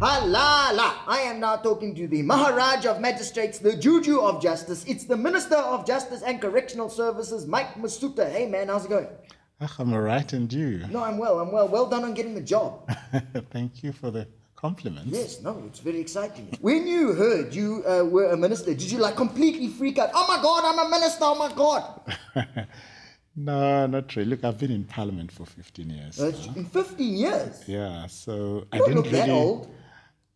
Halala! I am now talking to the Maharaj of Magistrates, the Juju of Justice. It's the Minister of Justice and Correctional Services, Mike Masutha. Hey man, how's it going? Ach, I'm all right, and you? No, I'm well. I'm well. Well done on getting the job. Thank you for the compliments. Yes, no, it's very exciting. When you heard you uh, were a minister, did you like completely freak out? Oh my God, I'm a minister. Oh my God. no, not really. Look, I've been in Parliament for 15 years. Uh, in 15 years? Yeah, so you I don't didn't look really. that old.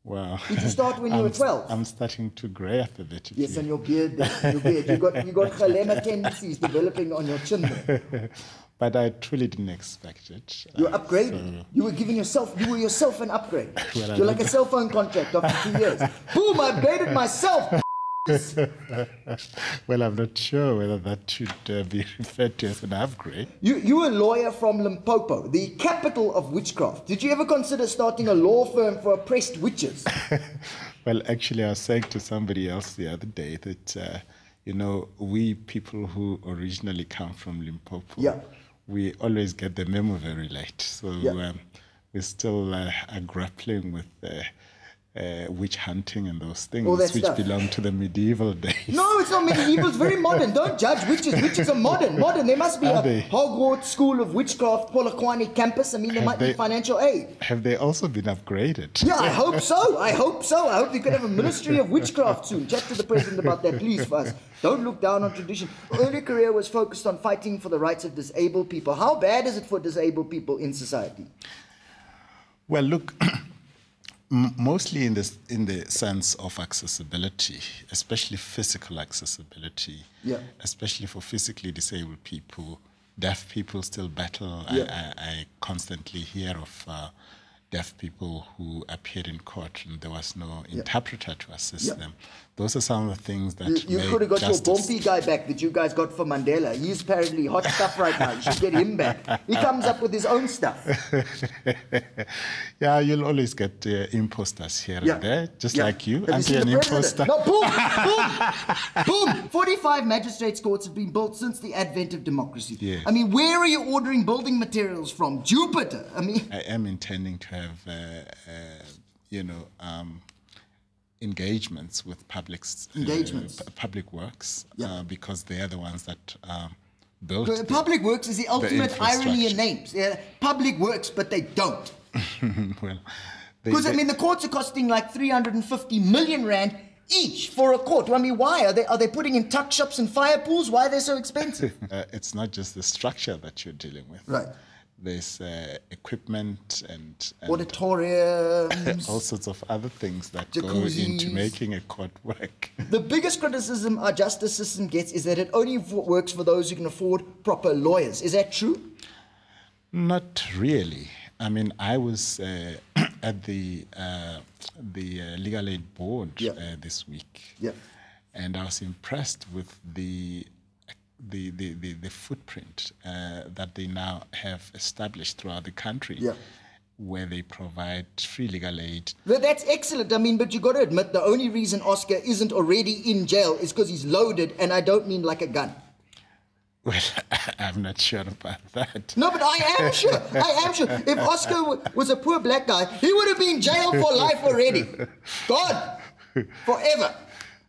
Well, Did you start when you were I'm s- 12? I'm starting to grey up a bit. Yes, and your beard, your beard. You got you got Malema tendencies developing on your chin. there. but I truly didn't expect it. You're Uh, upgrading. so- You were giving yourself, you were yourself an upgrade. Well, You're like a cell phone contract after two years. Boom, I upgraded myself. well, I'm not sure whether that should uh, be referred to as an upgrade. You, you a lawyer from Limpopo, the capital of witchcraft. Did you ever consider starting a law firm for oppressed witches? Well, actually, I was saying to somebody else the other day that, uh, you know, we people who originally come from Limpopo, Yeah. we always get the memo very late. So Yeah. um, we still uh, are grappling with uh, witch hunting and those things, which stuff. belong to the medieval days. No, it's not medieval. It's very modern. Don't judge witches. Witches are modern. Modern. There must be Are a they? Hogwarts School of Witchcraft, Polokwane campus. I mean, there Have might be financial aid. Have they also been upgraded? Yeah, I hope so. I hope so. I hope we could have a ministry of witchcraft soon. Chat to the president about that, please, for us. Don't look down on tradition. Early career was focused on fighting for the rights of disabled people. How bad is it for disabled people in society? Well, look, mostly in this in the sense of accessibility, especially physical accessibility. Yeah. Especially for physically disabled people, deaf people still battle. Yeah. I, I, I constantly hear of uh, deaf people who appeared in court and there was no interpreter to assist Yeah. them. Those are some of the things that You, you could have got justice. your bumpy guy back that you guys got for Mandela. He's apparently hot stuff right now. You should get him back. He comes up with his own stuff. yeah, you'll always get uh, imposters here Yeah. and there, just Yeah. like you. Have seen you an imposter? No, boom, boom, boom. 45 magistrates' courts have been built since the advent of democracy. Yes. I mean, where are you ordering building materials from? Jupiter. I mean, I am intending to have, uh, uh, you know, um, engagements with public uh, Engagements. public works Yeah. uh, because they are the ones that um, built. Uh, the- Public Works is the ultimate irony in names. Yeah, public Works, but they don't. well, Because, I mean, the courts are costing like 350 million rand each for a court. I mean, why? Are they, are they putting in tuck shops and fire pools? Why are they so expensive? uh, it's not just the structure that you're dealing with. Right. There's uh, equipment and, and Auditoriums. all sorts of other things that go into making a court work. The biggest criticism our justice system gets is that it only works for those who can afford proper lawyers. Is that true? Not really. I mean, I was uh, at the uh, the uh, legal aid board Yeah. uh, this week, Yeah. and I was impressed with the the the, the, the footprint uh, that they now have established throughout the country, Yeah. where they provide free legal aid. Well, that's excellent. I mean, but you got to admit the only reason Oscar isn't already in jail is because he's loaded, and I don't mean like a gun. Well, I'm not sure about that. No, but I am sure. I am sure. If Oscar w- was a poor black guy, he would have been jailed for life already. God, forever.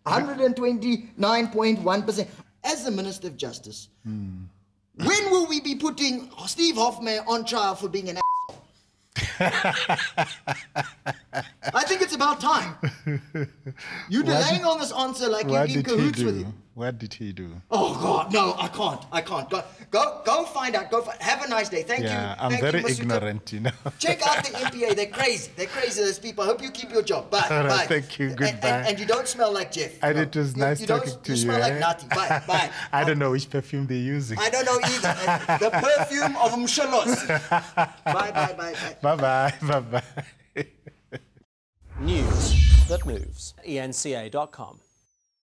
129.1%. As the Minister of Justice, when will we be putting Steve Hofmeyr on trial for being an asshole? I think it's about time. You're delaying on this answer like you're in cahoots with him. What did he do? Oh God, no, I can't. I can't. Go, go, go find out. Go. Fi- have a nice day. Thank you. Yeah, I'm Thank very you, ignorant, you know. Check out the NPA. They're crazy. They're crazy. Those people. I hope you keep your job. Bye. All right, bye. thank you. And- Goodbye. And, and you don't smell like Jeff. And No. it was You- nice you talking don't, to you. you. smell like eh? Nati. Bye. Bye. I don't know which perfume they're using. I don't know either. And the perfume of Mshalos. bye. Bye. Bye. Bye. Bye bye. Bye bye. News that moves. enca.com.